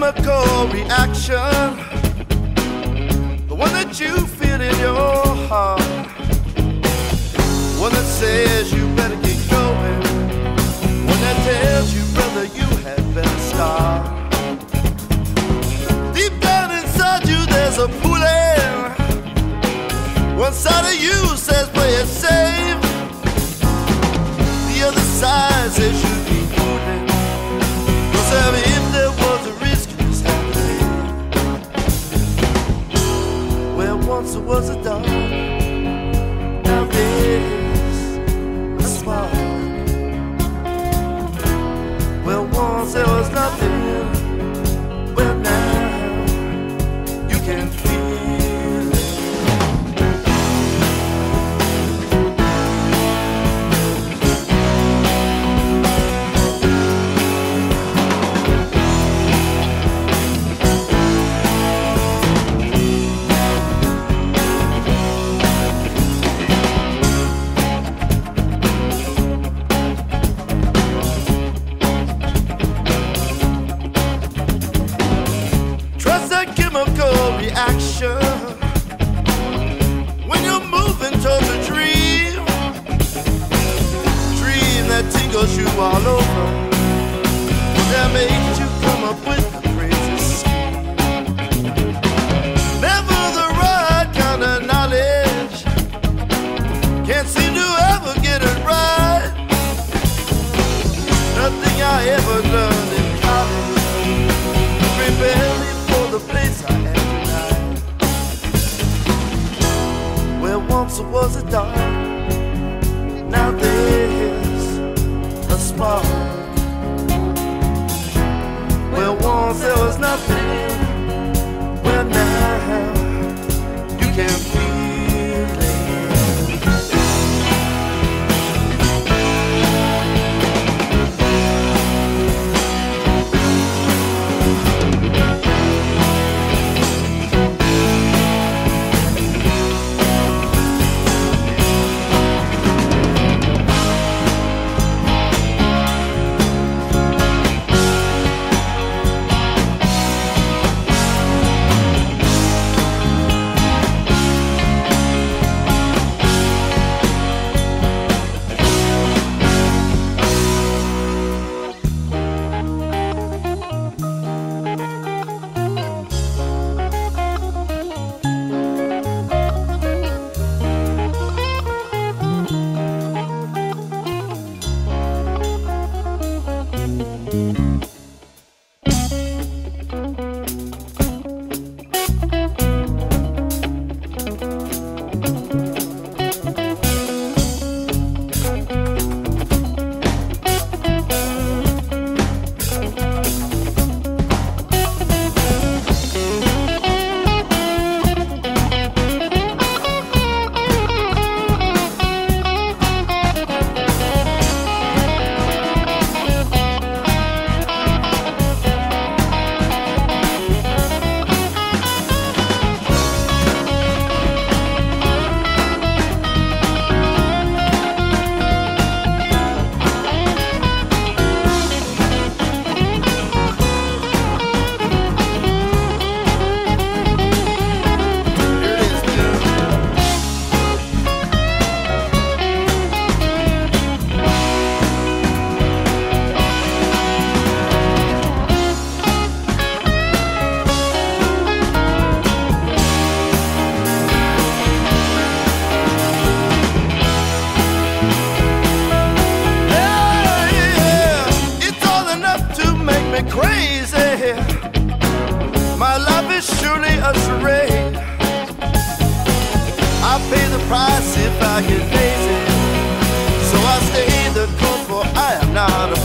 reaction, the one that you feel in your heart, one that says you better get going, one that tells you, brother, you had better start. Deep down inside you, there's a pulling. One side of you says play it safe, the other side says you was a dog, a Here price if I get lazy. So I stay the course, for I am not